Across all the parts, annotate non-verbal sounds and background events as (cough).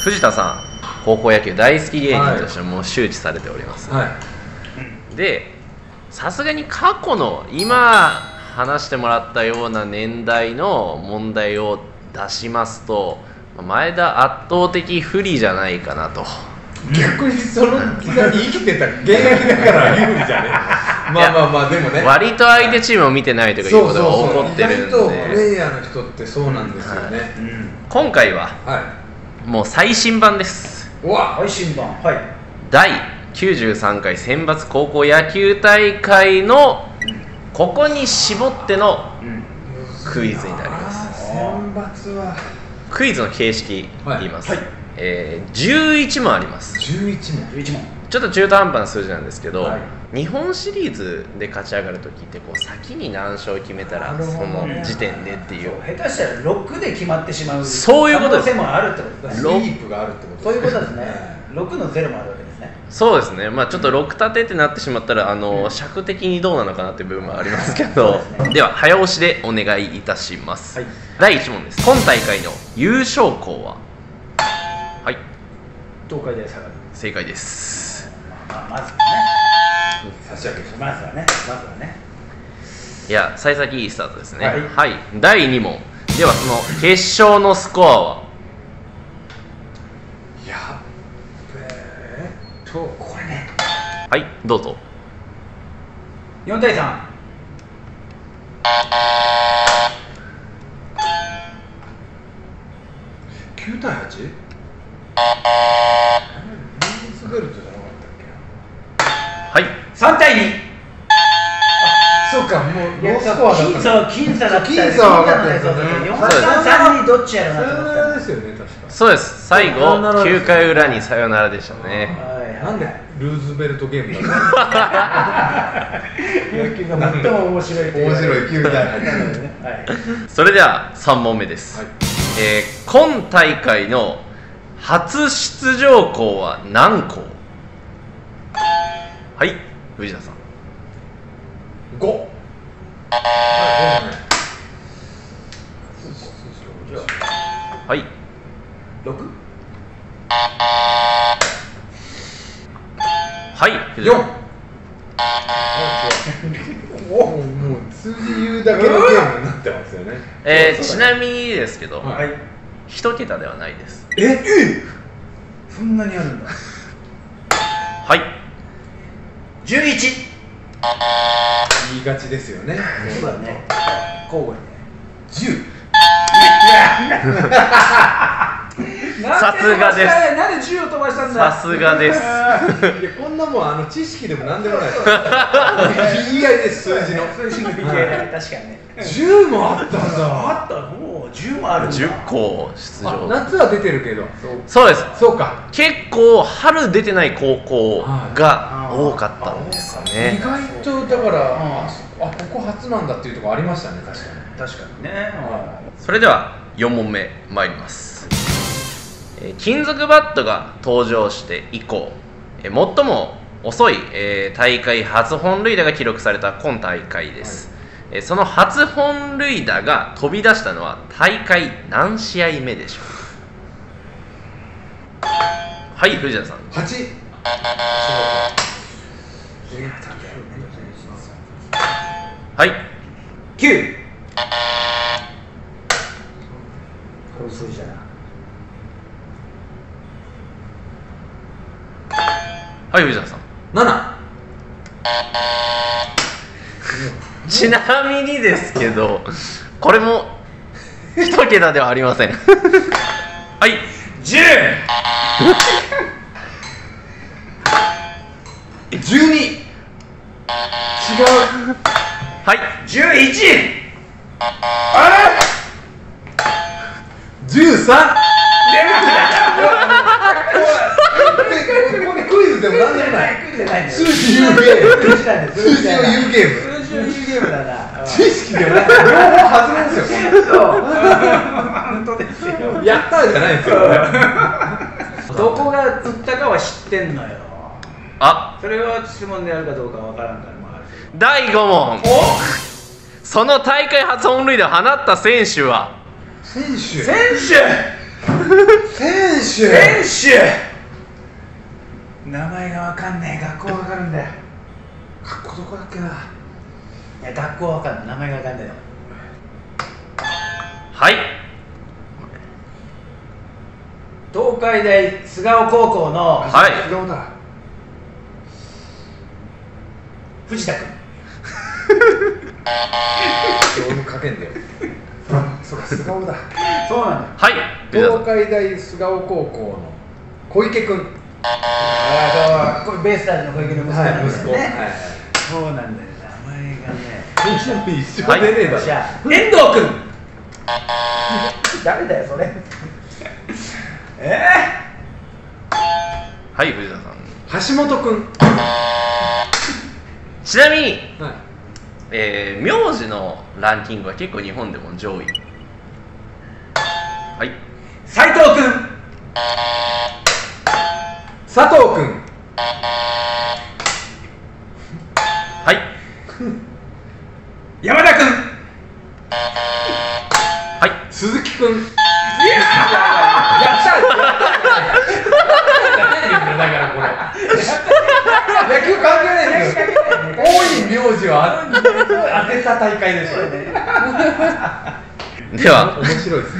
藤田さん高校野球大好き芸人としてもう周知されております、はい。でさすがに過去の今話してもらったような年代の問題を出しますと前田圧倒的不利じゃないかなと。逆にその時代に生きてた現役だから有利じゃねまあまあまあでもね。割と相手チームを見てないとかいうことが起そう。そうこってるん意外とプでレイヤーの人ってそうなんですよね、今回ははいもう最新版です。うわ配信版。はい。第93回選抜高校野球大会のここに絞ってのクイズになります。選抜は。クイズの形式言います、はい。はいえー11問あります。11問。11問。ちょっと中途半端な数字なんですけど、はい。日本シリーズで勝ち上がるときってこう先に何勝決めたらその時点でっていう。下手したら6で決まってしまう。そういうことです。可能性もあるってことですね。ープがあるってことそういうことですね。(laughs) 6の0もあるわけですね。そうですね。まあちょっと6立てってなってしまったらあの尺的にどうなのかなっていう部分もありますけど。ですね。では早押しでお願いいたします、はい。第1問です。今大会の優勝校は？はい東海大相模。正解です。まあまずは差し上げねまずはね。まずはね。いや幸先いいスタートですね。はい。はい、第2問。ではその決勝のスコアは？やっべえとこれね。はいどうぞ。4対3 9対 8? はい。3対2けそうかもうロースコアだったそう僅差だった僅差は分かったそうそうよね。4対3にどっちやるなと思った。さよならですよね確か。そうです。最後さよならです9回裏にさよならでしたね。はい。なんで？ルーズベルトゲームだった野球が最も面白い面白い9対8なのでね。は (laughs) いそれでは3問目です、はい。えー今大会の初出場校は何校？はい藤田さん。5はいはい。あ6はい藤田さん。4 (laughs) おもう数字言うだけのゲームになってますよね。えーちなみにですけど、はい。一桁ではないですええそんなにあるんだ。はい。11言いがちですよね。そうだね。交互にね。10 (laughs) さすがです。なんで10を飛ばしたんだ？さすがです。いやこんなもんあの知識でもなんでもない。です言い合いです数字の。数字の確かにね。10もあったんだ。あったもう10もあるんだ。10校出あ場夏は出てるけど。そうです。そうか。結構春出てない高校が多かったんです意ね。外とだからああここ初なんだっていうところありましたね確かに。確かにね。それでは4問目参ります、えー金属バットが登場して以降、えー最も遅い、えー大会初本塁打が記録された今大会です、えーその初本塁打が飛び出したのは大会何試合目でしょうはい藤田さん。8はい。9こういう数字だなはい藤田さん。7ちなみにですけどこれも一桁ではありません。はい。10 12違う。はい。11 13これクイズでもなんでもないクイズじゃないんだよ数字言うゲーム数字なんだよ数字を言うゲーム数字を言うゲームだな知識でもない両方外れんですよそう本当ですよやったーじゃないんですよどこが打ったかは知ってんのよ。あ。それは質問であるかどうかわからんからもある第5問。その大会初本塁打を放った選手は。選手。選手。選手。選手名前がわかんねえ。学校わかるんだよ。学校どこだっけな？いや学校わかんない。名前がわかんないの。はい。東海大菅生高校のはい。違うだ。藤田君。俺もかけんだよ。あそうか菅生だ。そうなんだ。よはい。東海大菅生高校の小池君あこれベイスターズの小池の息子ね、息子。はいはい。そうなんだよ名前がね。ちなみに一緒はい出ねえだろじゃあ遠藤君誰だよそれ？え？んはい藤田さん。橋本君。ちなみに、はい。えー、名字のランキングは結構日本でも上位。はい。ー、斉藤君佐藤君。はい。(laughs) 山田君。はい。鈴木君。やっただからこれ。野球関係ないんですよ。多い名字は当てた大会ですよねでは (laughs) 面白いです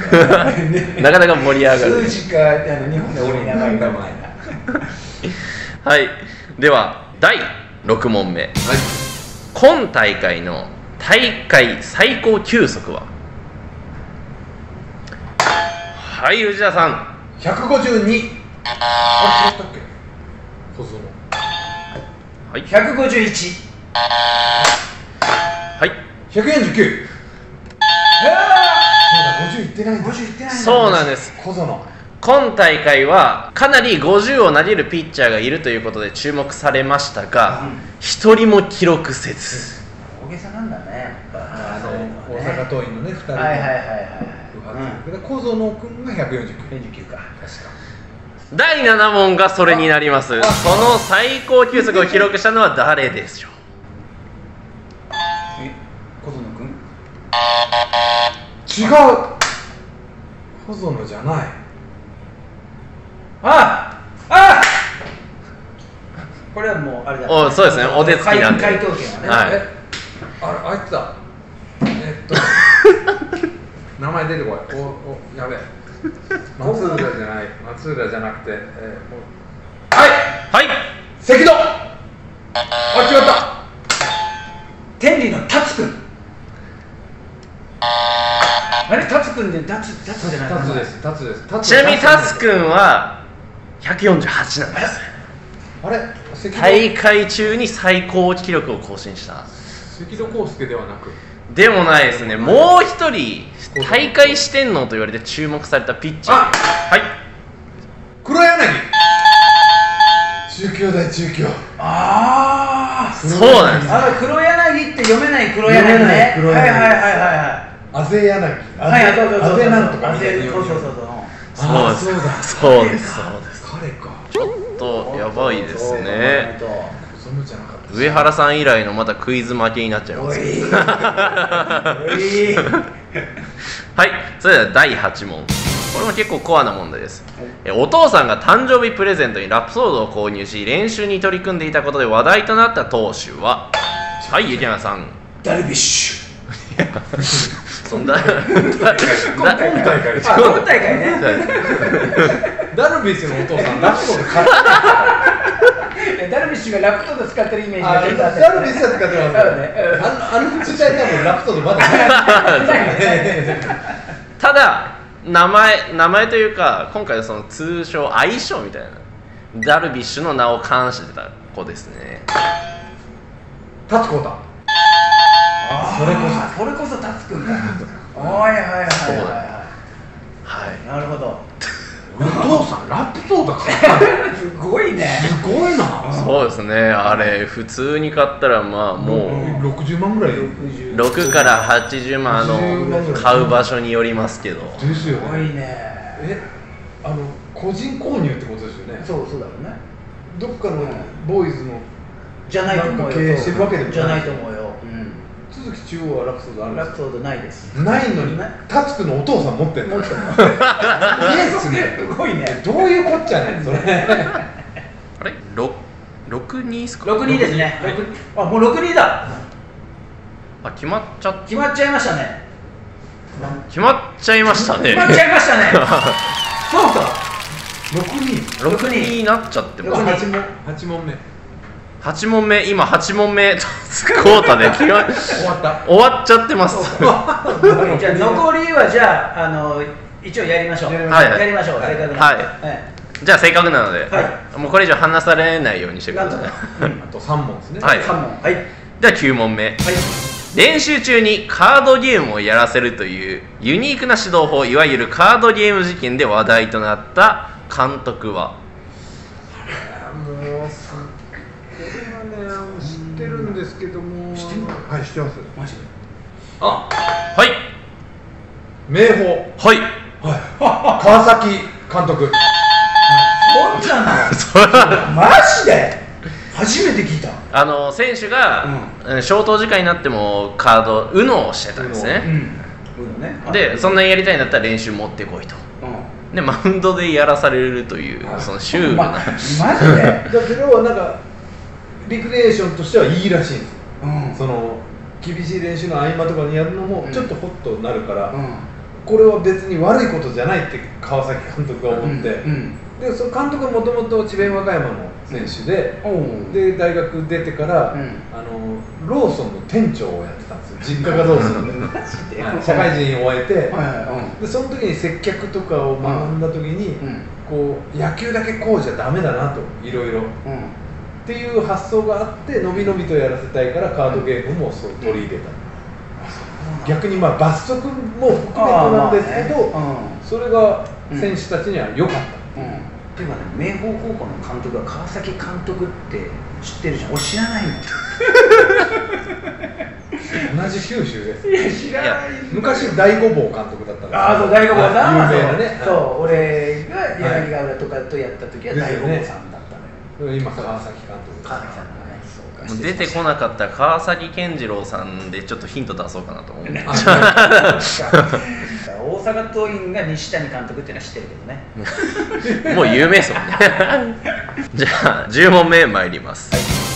ね。なかなか盛り上がる。数字かあの日本で多い名前が (laughs) はい。では第6問目。今大会の大会最高球速は？はい藤田さん。152あれ違ったっけ？小園。はい。151はい。149そうだ50いってないんだ。50いってないんだ。そうなんです。小園今大会はかなり50を投げるピッチャーがいるということで注目されましたがうん。一人も記録せず。大げさなんだね。やっぱあの大阪桐蔭のね2人はいはいはいはいで小園君が149うん49か。確か。第7問がそれになります。あその最高球速を記録したのは誰でしょう？え小園君？違う。小園じゃないああこれはもうあれだ。おそうですね。お手つきなんで。回回答権はね、はい。えあれあいつだ。えっと。(laughs) 名前出てこい。おおやべえ。松浦じゃない。松浦じゃなくて、えー、はい。はい。関戸。あ違った。天理の達君。あれ達君で達達じゃない。タツです。タツです。タツちなみにタツくんは148なんです。あれ？大会中に最高記録を更新した。関戸康介ではなく？でもないですね。もう一人大会四天王と言われて注目されたピッチャー。あはい。黒柳。中京大中京。ああそうなんです。あの黒柳って読めない黒柳ね。読めない黒柳。はいはいはいはいあぜ柳。はいはいそうそうそうあぜなんとかそうそうそうそう。そうです。そうですとやばいですね。上原さん以来のまたクイズ負けになっちゃいます。(laughs) はいそれでは第8問。これも結構コアな問題です、えお父さんが誕生日プレゼントにラプソードを購入し練習に取り組んでいたことで話題となった投手ははい雪山さん。ダルビッシ (laughs) そんな今大会今大会ね (laughs) ダルビッシュのお父さんラプトで買っダルビッシュ。がラプトード使ってるイメージあがあったダルビッシュは使ってますそうね。うん。あのあの時代多分ラプトでまだないただ名前名前というか今回はその通称相性みたいな。ダルビッシュの名を冠してた子ですね。タツコタ。あー。それこそれこそタツくんか (laughs) はいはいはいはいははいい。なるほどお父さんラプトだ買ったのすごいねすごいな。そうですね。あれ普通に買ったらまあもう60万ぐらい60 6から80万あ80万ぐらいの買う場所によりますけど。ですよすごいね。ねえあの個人購入ってことですよね。そうそうだろうね。どっかのボーイズのじゃないと思うよ。なんか経営してるわけでもない。じゃないと思うようん都築時中央はラプソードあるんですラプソードないです。かないのにタツクのお父さん持ってんの？持ってます。すげえっすね。すごいね。どういうこっちゃねんそれ。あれ？六六二ですか？六二ですね。六あもう六二だ。あ決まっちゃ決まっちゃいましたね。決まっちゃいましたね。決まっちゃいましたね。(laughs) そうか6人六二になっちゃってます。六二8問八問目八問目今八問目。(laughs) クォーターで決ま終わった。終わっちゃってます。じゃあ残りはじゃああの一応やりましょう。やりましょう。やりましょうはい。せっかくはい。なんでじゃあせっかくなので、はもうこれ以上話されないようにしてください。なんあと3問ですね。はい。三問。はい。はいじゃあ9問目。練習中にカードゲームをやらせるというユニークな指導法いわゆるカードゲーム事件で話題となった監督は。もうすこれはね知ってるんですけども。知ってる？はい知ってます。マジで？あはい。明豊はい。はい。川崎監督。本当なのそれはマジで？初めて聞いた。あの選手が、うん。消灯時間になってもカード UNO をしてたんですね、ん。うんね。でそんなにやりたいんだったら練習持ってこいと。うん。でマウンドでやらされるというそのシュールな、まマジで？(laughs) だけどなんかリクレーションとしてはいいらしいんですよ。うん。その厳しい練習の合間とかにやるのもうん。ちょっとホッとなるから、うん。これは別に悪いことじゃないって川崎監督が思って、うん。でその監督はもともと智弁和歌山の選手で、うん。で大学出てから、うん。あのローソンの店長をやってたんですよ。実家がローソンで。(laughs) 社会人を終えて、でその時に接客とかを学んだ時に、こう野球だけこうじゃダメだなといろいろ。うんっていう発想があってのびのびとやらせたいからカードゲームもそう取り入れた、逆にまあ罰則も含めてなんですけど、あーまあね。それが選手たちには良かった、うん。うんていうかね明豊高校の監督が川崎監督って知ってるじゃん。俺知らないの (laughs) 同じ九州です。いや知い。や昔大五坊監督だったんですああそう大悟さんはい有名なね。そう。そう俺が柳ヶ浦とかとやった時は大悟さん今川崎監督川崎さんだねそうか。もう出てこなかった川崎健次郎さんでちょっとヒント出そうかなと思う。(laughs) 大阪桐蔭が西谷監督っていうのは知ってるけどね。(laughs) もう有名ですもんね。(laughs) じゃあ10問目参ります、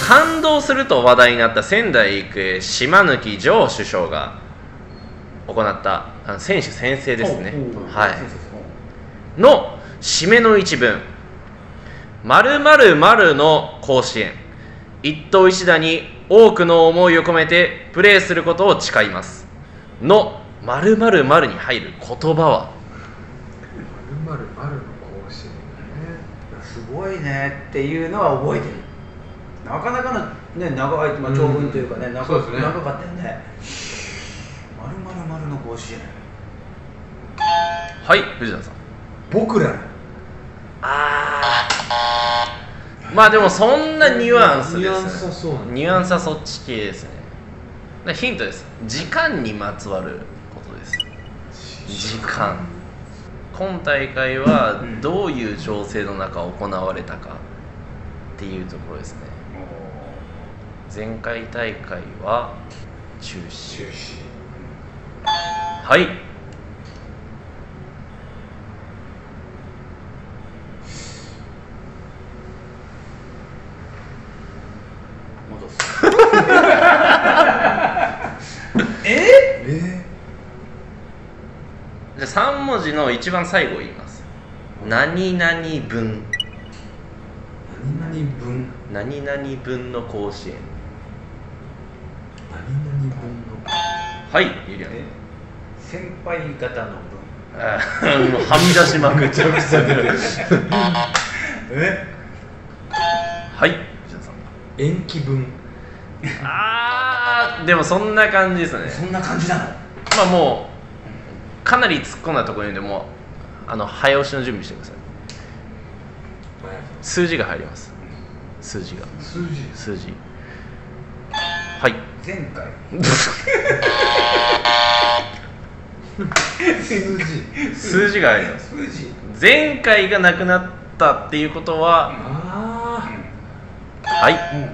感動すると話題になった仙台育英島貫城首相が行ったあの選手宣誓ですね。はい。の締めの一文「〇〇〇の甲子園。一頭一打に多くの思いを込めてプレーすることを誓います」の〇〇〇に入る言葉は？まるまるの甲子園ね。すごいねっていうのは覚えてる。なかなかのね長い、まあ、長文というかね、長ね。長かったよね。まるまるまるの甲子園。はい藤田さん。僕ら。あーまあでもそんなニュアンスです、ね、ニュアンスはそうニュアンスはそっち系ですね。でヒントです。時間にまつわることです。時間。今大会はうんどういう情勢の中行われたかっていうところですね。前回大会は中止。はい戻すええじゃあ3文字の一番最後を言います。何々分。ー、何々分。何々分の甲子園。何々分のはいゆりやんえ先輩方の分。あーもうはみ出しまくっちゃう (laughs) えはい藤田さん延期分。あーでもそんな感じですね。そんな感じなの？まあもうかなり突っ込んだところにでもうあの早押しの準備してください。数字が入ります。数字が。数字。数字。はい。前回。(laughs) 数字。数字が入ります。数字。前回がなくなったっていうことはあはい。うん。あ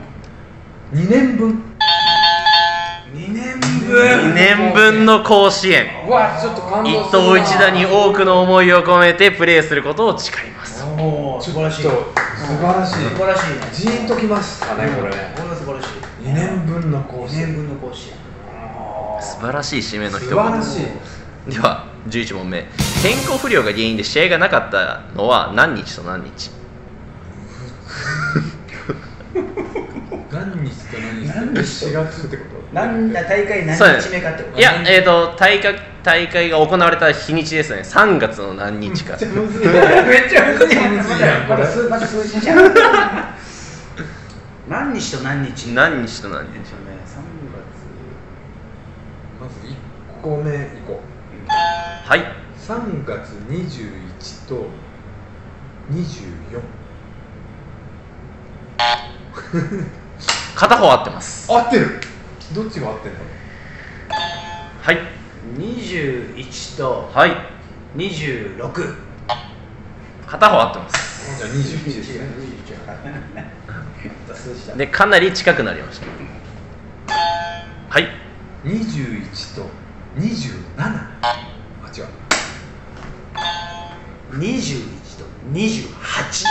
2年分2年2分2年分の甲子園。一頭一打に多くの思いを込めてプレーすることを誓います。素晴らしい。素晴らしい。素晴らしい。ねジーンときましたねこれね。これは素晴らしい2年分の甲2子園。年分の甲子園。素晴らしい締めの一素晴らしい。言では11問目。天候不良が原因で試合がなかったのは何日と何日何日と何日何日と4月ってこと？何大会何日目かってこと？いやえっ、と大会大会が行われた日にちですね。3月の何日か。(laughs) めっちゃむずい。やんめっちゃむず数また数字じゃん。(laughs) 何日と何日？何日と何日？ね三まず1個目いこう。はい。3月21と24 (laughs) 片方合ってます。合ってる。どっちが合ってんの？はい。月21とはい。26片方合ってます。じゃあ21ですね。数字だでかなり近くなりました。はい。21と27あ違う。21と28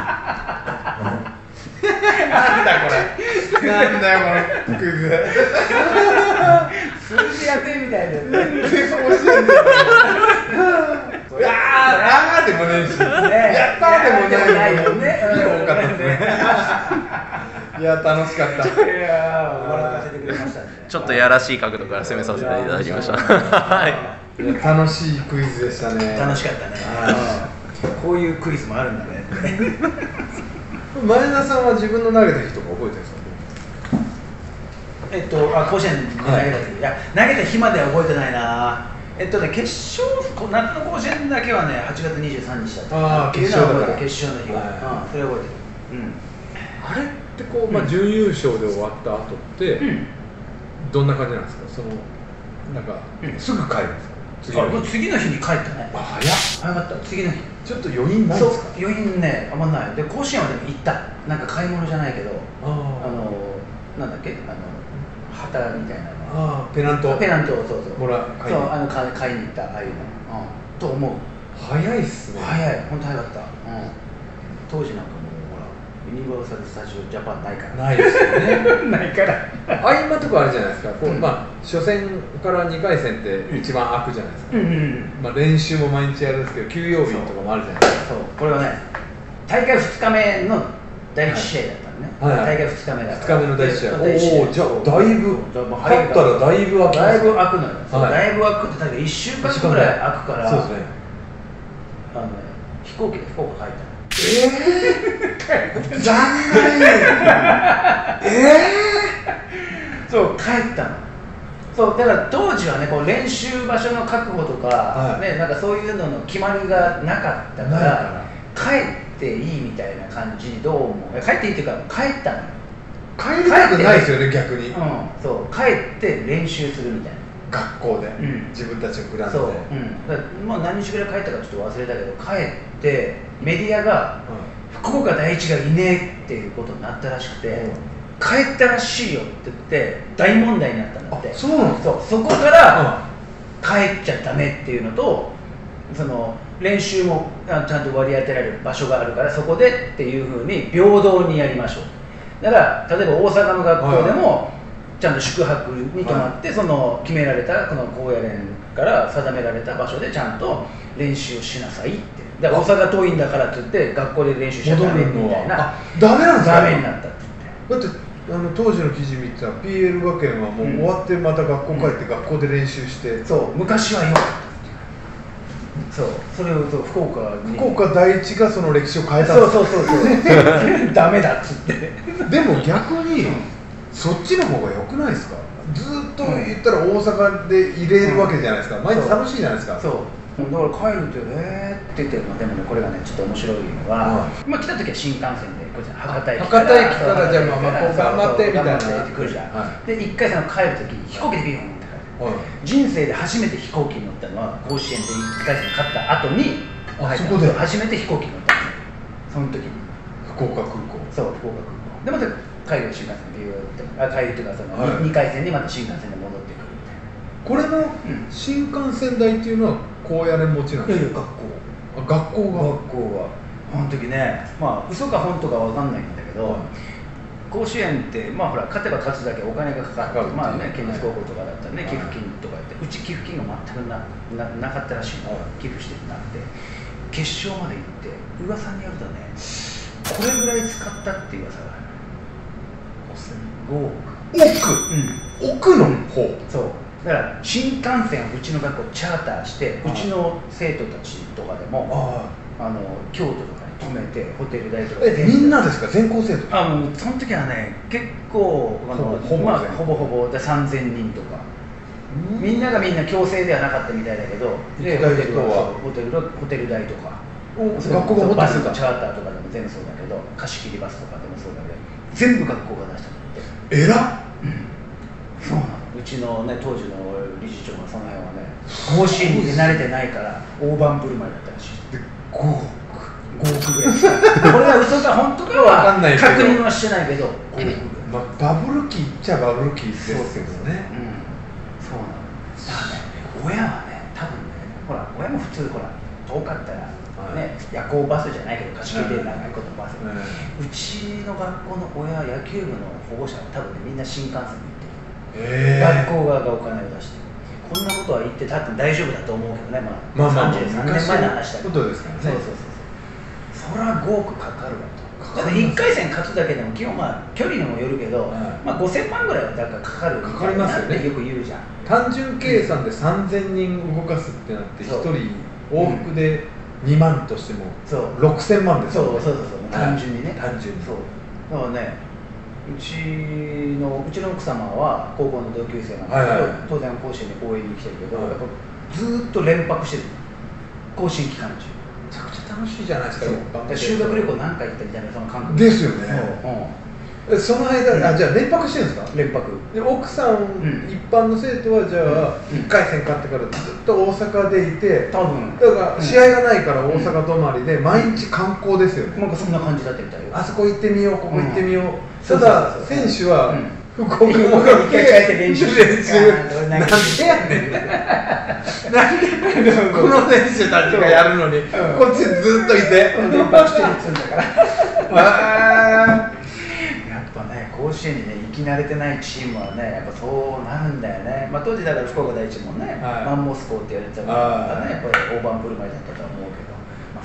(laughs) なんだこれなんだよこのクズ数字当てみたいだよね全然面白いんだよいやーあーでもね。えしやったーでもないよねいや多かったですねいや楽しかったいや笑かせてくれましたね。ちょっとやらしい角度から攻めさせていただきましたはい楽しいクイズでしたね。楽しかったね。こういうクイズもあるんだね前田さんは自分の投げた日とか覚えてるんですか？えっとあ甲子園で投げた時、い、や投げた日までは覚えてないな。えっとね決勝こ夏の甲子園だけはね8月23日だったあーっていうのは覚えてる決決勝の日は、はい。うん、それは覚えてる。あれってこう、まあ、準優勝で終わった後って、うん、うんどんな感じなんですか？そのなんか、うん。すぐ帰るんですか？次の日に帰ったね。あ早っ。早かった。次の日ちょっと余韻ないそう余韻ねあんまない。で甲子園はでも行った。なんか買い物じゃないけどああのなんだっけ？あの旗みたいなの。ああペナント。ペナントをそうそう。もら買いに。そうあの買い買いに行ったああいうの、うん、と思う。早いっすね。早い。本当早かった、うん、当時なんかもユニバーサル・スタジオ・ジャパンないから。ないですよね。(laughs) ないから。合間とかあるじゃないですか。こう、うん。まあ、初戦から2回戦って一番空くじゃないですか、うんうんうん。まあ、練習も毎日やるんですけど休養日とかもあるじゃないですか。そう。これはね大会2日目の第1試合だったのね、はいはい。大会2日目だから。2日目の第一試合。おおじゃあだいぶそう。もう勝ったらだいぶ空きますだいぶ空くのよ、はい。だいぶ空くってだけど1週間ぐらい空くからそうですねあのね飛行機で福岡帰ったのええー、残念。えそう帰ったの。そうだから当時はねこう練習場所の確保とか、はい。ね、なんかそういうのの決まりがなかったから帰っていいみたいな感じにどう思う？帰っていいっていうか帰ったの。帰りたくないですよね逆に、うん。そう帰って練習するみたいな。学校で、うん。自分たちのグラウンドそう。で、、うん、まあ何日ぐらい帰ったかちょっと忘れたけど帰ってメディアが福岡第一がいねえっていうことになったらしくて、うん。帰ったらしいよって言って大問題になったんだって。あそうなんですそうそこから帰っちゃダメっていうのとその練習もあちゃんと割り当てられる場所があるからそこでっていうふうに平等にやりましょう。だから例えば大阪の学校でも、ちゃんと宿泊に泊まって、その決められたこの高野連から定められた場所でちゃんと練習をしなさいってだから大阪遠いんだからって言って学校で練習しちゃダメみたいな。あダメなんですか？ダメになったってだってあの当時の記事見てたら PL 学園はもう終わってまた学校帰って学校で練習して、言ってそう昔は良かったそうそれをそう福岡に。福岡第一がその歴史を変えたそうそうそうそう。ダメだっつって。でも逆にそっちの方が良くないですか？ずーっと言ったら大阪で入れるわけじゃないですか、毎日楽しいじゃないですか。そうだから帰るとえーって言ってるの。でもねこれがねちょっと面白いのは、まあ来た時は新幹線でこ博多駅博多駅からじゃあまあまあ頑張ってみたいな。ってって来るじゃん、はで一回その帰る時飛行機でビューンって帰るはい。人生で初めて飛行機に乗ったのは甲子園で1回戦勝った後にあそこで？初めて飛行機に乗ったの。その時に。福岡空港。そう福岡空港。でまた帰る新幹線でビューってあ帰るっていうかその、はい。2回戦にまた新幹線で戻ってくるみたいな。これのうん。新幹線代っていうのは高野連持ちなんですかあ学校が。学校はあの時ねまあ嘘か本当かわかんないんだけど、甲子園ってまあほら勝てば勝つだけお金がかかる。まあねはい県立高校とかだったらね、はい。寄付金とか言ってうち寄付金が全くなななかったらしいの、はい。寄付してなくて。決勝まで行って噂によるとねこれぐらい使ったっていう噂がある。5億。うん。奥奥の方。そうだから新幹線をうちの学校チャーターしてうちの生徒たちとかでもああ。の京都とかに泊めてホテル代とか。えみんなですか？全校生徒？あもうその時はね結構あのほぼほぼまあ、ほぼほぼで3000人とか。みんながみんな強制ではなかったみたいだけどでホテルはホテルのホテル代とか。学校がバスとかチャーターとかでも全部そうだけど貸し切りバスとかでもそうだけど全部学校が出したって。えらそうなのうちのね当時の理事長がその辺はね甲子園に出慣れてないから大盤振る舞いだったらしい。で5億。5億ぐらいこれは嘘か本当かはわかんないけど。確認はしてないけど5億ぐらい。まあ、バブル期っちゃバブル期ですけどね。うん。そうなのだからね親はね多分ねほら親も普通ほら遠かったらね、夜行バスじゃないけど貸し切りで長いことのバス、うん。うちの学校の親野球部の保護者は多分ねみんな新幹線に学校側がお金を出して。こんなことは言って多分大丈夫だと思うけどね、まあ、まあまあ33年前の話だけど。ことですからね。そうそうそうそう。そりゃ5億かかるわと。だって1回戦勝つだけでも基本まあ距離にもよるけど、はい。まあ、5000万ぐらいはだからかかるかかりますよね。ってよく言うじゃん。単純計算で3000人動かすってなって1そう。人往復で2万としてもそう。6000万ですそうよねそうそうそう。単純にね。単純に。そう。だからねうちのうちの奥様は高校の同級生なんだけど、はいはい。はい当然甲子園に応援に来てるけど、はいやっぱずーっと連泊してる。甲子園期間中。めちゃくちゃ楽しいじゃないですか修学旅行何回行ったみたいなその感覚。ですよね。そううん。えその間、あじゃあ連泊してるんですか？連泊。で奥さん、ん。一般の生徒はじゃあ、うん。1回戦勝ってからずっと大阪でいて多分。だから試合がないから大阪止まりで毎日観光ですよね、なんかそんな感じだったみたいよ。あそこ行ってみようここ行ってみよう、うんただ選手は、うん。福岡にって練習練習なんでやねん。なんでこの選手たちがやるのに、ん。こっちずっといて連泊してるっつうん。だからあ。やっぱね甲子園にね行き慣れてないチームはねやっぱそうなるんだよね、まあ、当時だから福岡第一もね、はい。マンモス校って言われてたからねやっぱり大盤振る舞いだったとは思うけど、まあ、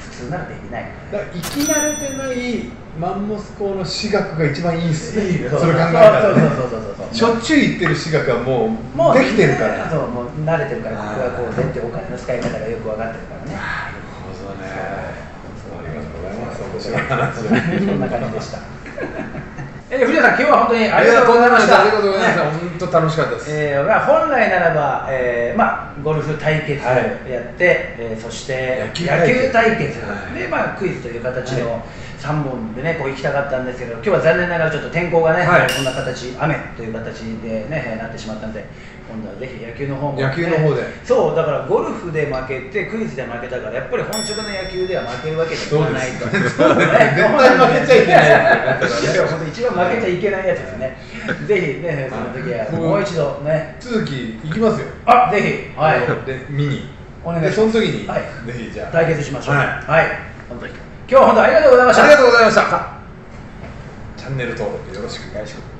普通ならできない。ーだから生き慣れてないマンモス校の私学が一番いいっすね。いいよ。それ考えたら、ね、そうそうそうそう。そうしょっちゅう行ってる私学はもうもうできてるから。そうもう慣れてるから。ここはこう出てお金の使い方がよく分かってるからね。なるほどね。ありがとうございます。面白い話そんな感じでしたえ藤田さん今日は本当にありがとうございました。ありがとうございました。ね。本当楽しかったです。えーまあ、本来ならば、えーまあ、ゴルフ対決をはい。やって、えーそして野球野球対決。対決はい。で、まあ、クイズという形のは3本でねこう行きたかったんですけど今日は残念ながらちょっと天候がね、はい。こんな形雨という形でねなってしまったんで今度はぜひ野球の方も、ね、野球の方で。そうだからゴルフで負けてクイズで負けたからやっぱり本職の野球では負けるわけにはいかないと。そうですね。絶対負けちゃいけないやつ本当一番負けちゃいけないやつですね。ぜひねその時はもう一度ね。続き行きますよ。あぜひ。はい。で見に。お願いします。でその時に、はい。ぜひじゃあ。対決しましょう。はい。はい。本当に今日は本当ありがとうございました。ありがとうございました。チャンネル登録よろしくお願いします。